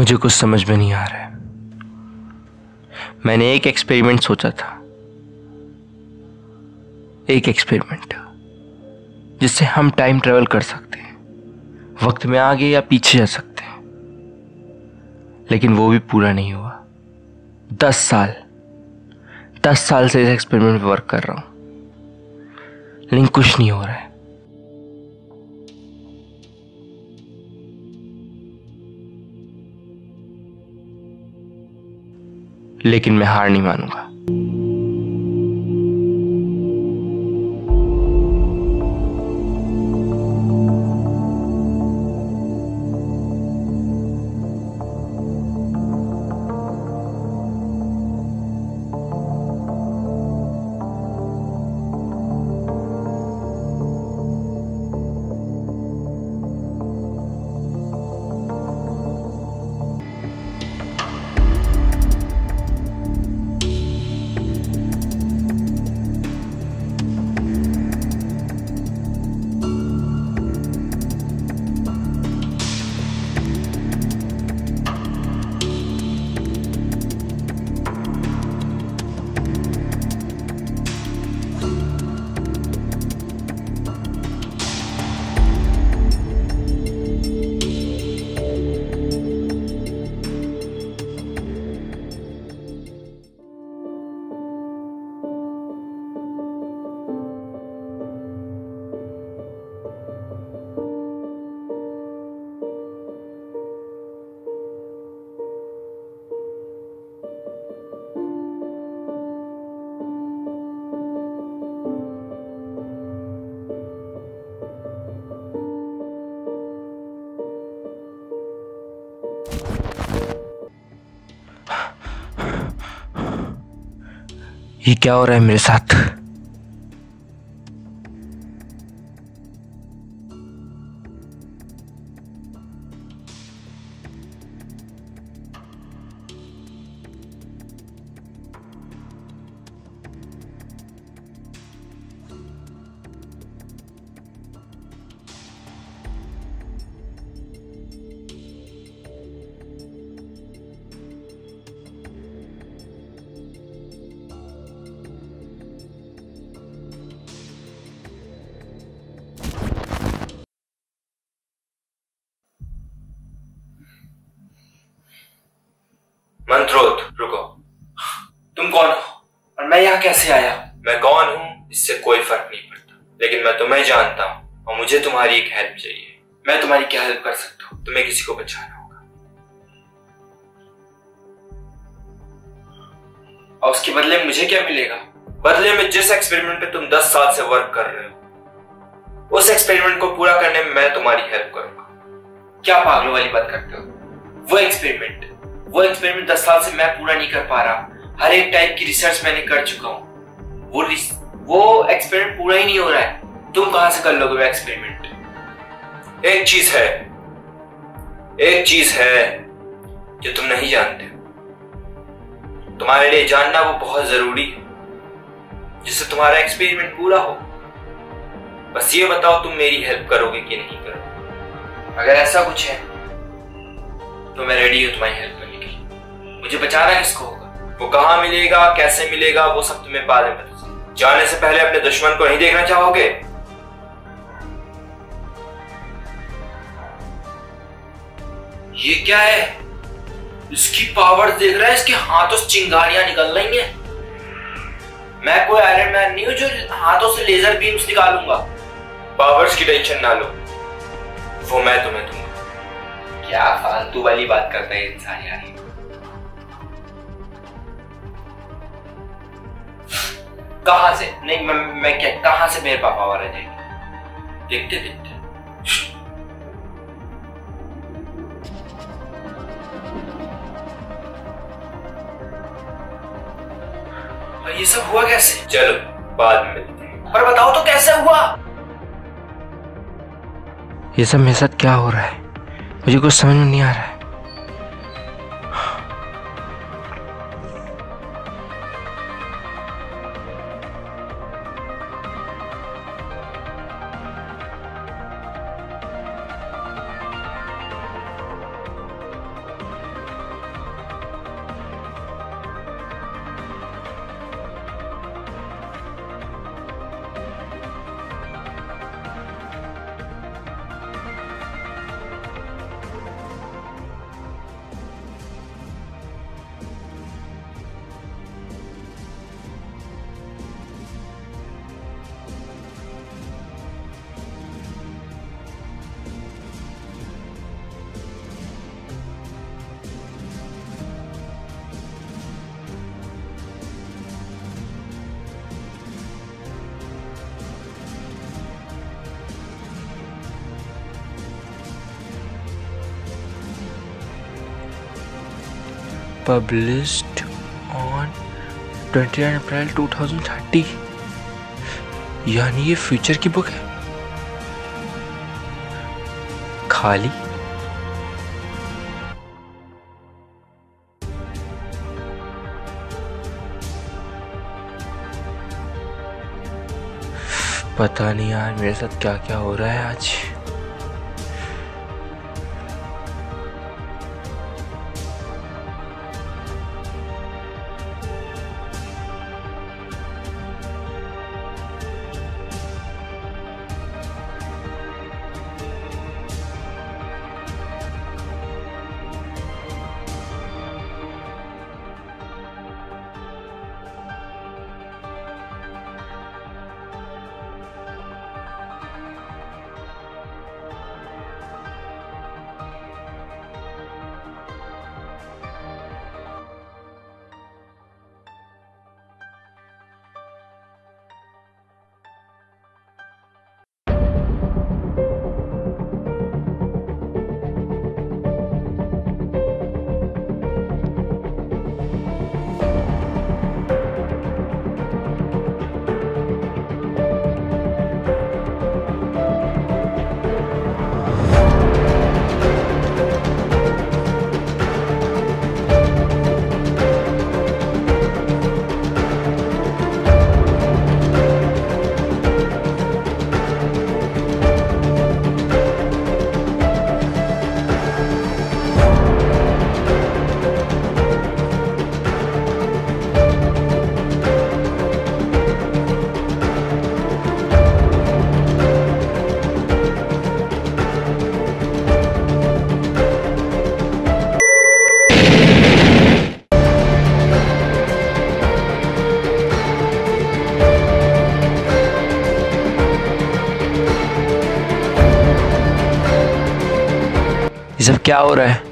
मुझे कुछ समझ में नहीं आ रहा है। मैंने एक एक्सपेरिमेंट सोचा था। एक एक्सपेरिमेंट जिससे हम टाइम ट्रेवल कर सकते हैं। वक्त में आगे या पीछे जा सकते हैं। लेकिन वो भी पूरा नहीं हुआ। दस साल। दस साल से इस एक्सपेरिमेंट पे वर्क कर रहा हूँ। लेकिन कुछ नहीं हो रहा है। लेकिन मैं हार नहीं मानूँगा। ये क्या हो रहा है मेरे साथ? तुम कौन हो? और मैं यहाँ कैसे आया? मैं कौन हूँ? इससे कोई फ़र्क नहीं पड़ता। लेकिन मैं तुम्हें जानता हूँ और मुझे तुम्हारी एक हेल्प चाहिए। मैं तुम्हारी क्या हेल्प कर सकता हूँ? तुम्हें किसी को बचाना होगा। और उसके बदले में मुझे क्या मिलेगा? बदले में जिस एक्सपेरिमेंट पे तुम दस साल से वर्क कर रहे हो उस एक्सपेरिमेंट को पूरा करने में मैं तुम्हारी हेल्प करूँगा। क्या पागलों वाली बात करते हो? वो एक्सपेरिमेंट वो एक्सपेरिमेंट दस साल से मैं पूरा नहीं कर पा रहा। हर एक टाइप की रिसर्च मैंने कर चुका हूँ। वो वो एक्सपेरिमेंट पूरा ही नहीं हो रहा है। तुम कहाँ से कर लोगे वो एक्सपेरिमेंट एक चीज़ है। एक चीज़ है जो तुम नहीं जानते तुम्हारे लिए जानना वो बहुत ज़रूरी है, जिससे तुम्हारा एक्सपेरिमेंट पूरा हो। बस ये बताओ, तुम मेरी हेल्प करोगे कि नहीं करोगे? अगर ऐसा कुछ है तो मैं रेडी हूँ तुम्हारी हेल्प करने के लिए। मुझे बचाना किसको होगा वो कहाँ मिलेगा, कैसे मिलेगा, वो सब तुम्हें बाद में पता जाने से पहले अपने दुश्मन को नहीं देखना चाहोगे? ये क्या है? इसकी पावर देख रहा है, इसके हाथों से चिंगारियाँ निकल रही हैं। मैं कोई आयरन मैन नहीं हूँ जो हाथों से लेजर बीम्स निकालूँगा। पावर्स की टेंशन ना लो। वो मैं तुम्हें दूँगा। क्या फालतू वाली बात करता है इंसान यार? कहाँ से? नहीं मैं, मैं क्या कहाँ से मेरे पापा आ जाएगी देखते देखते। ये सब हुआ कैसे? चलो बाद में मिलते हैं। पर बताओ तो कैसे हुआ? ये सब मेरे साथ क्या हो रहा है? मुझे कुछ समझ में नहीं आ रहा है। Published on 29 अप्रैल 2030 यानी ये फ्यूचर की बुक है। खाली। पता नहीं यार मेरे साथ क्या क्या हो रहा है आज। सब क्या हो रहा है?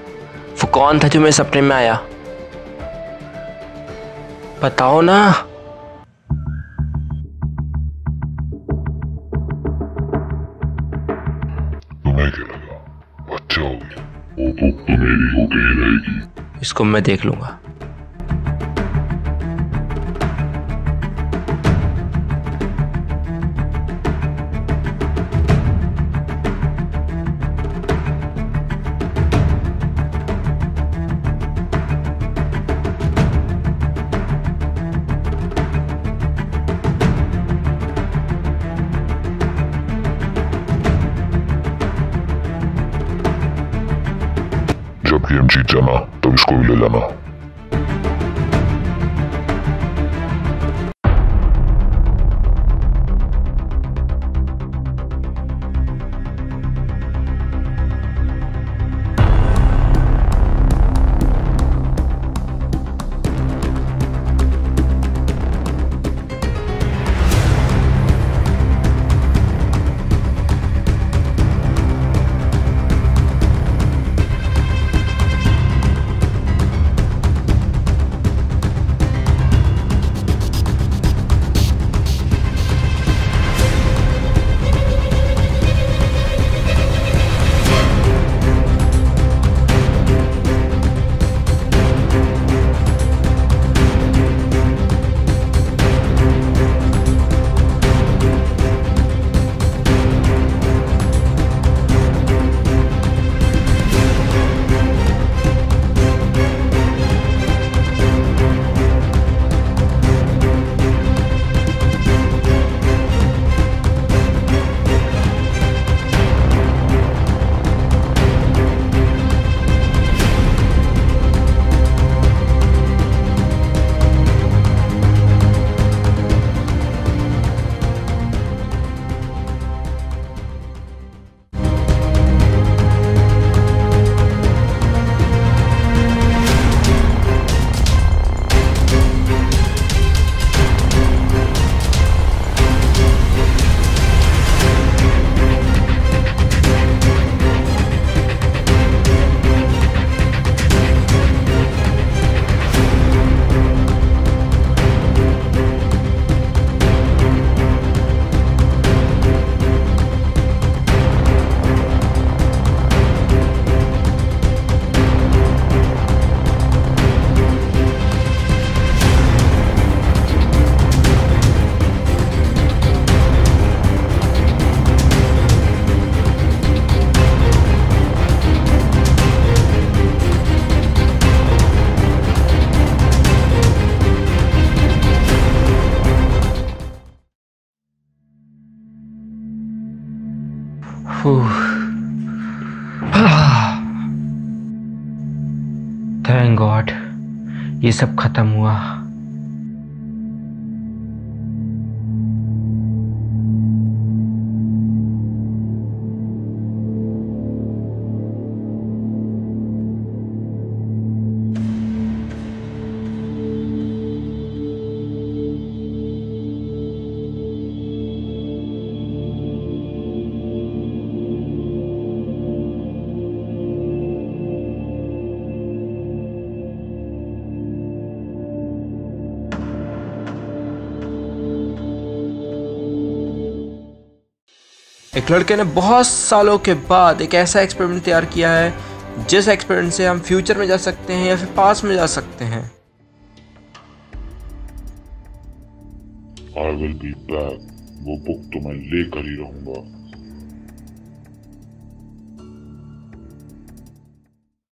वो कौन था जो मेरे सपने में आया? बताओ ना। तुम्हें क्या लगा? अच्छा हो गया। वो तो मेरी हो गई रहेगी। इसको मैं देख लूँगा। yapayım cidden to Tabii skoyuyla lana. Thank god ये सब खत्म हुआ। एक लड़के ने बहुत सालों के बाद एक ऐसा एक्सपेरिमेंट तैयार किया है, जिस एक्सपेरिमेंट से हम फ्यूचर में जा सकते हैं या फिर पास में जा सकते हैं। आई विल बी बैक वो बुक तो मैं लेकर ही रहूँगा।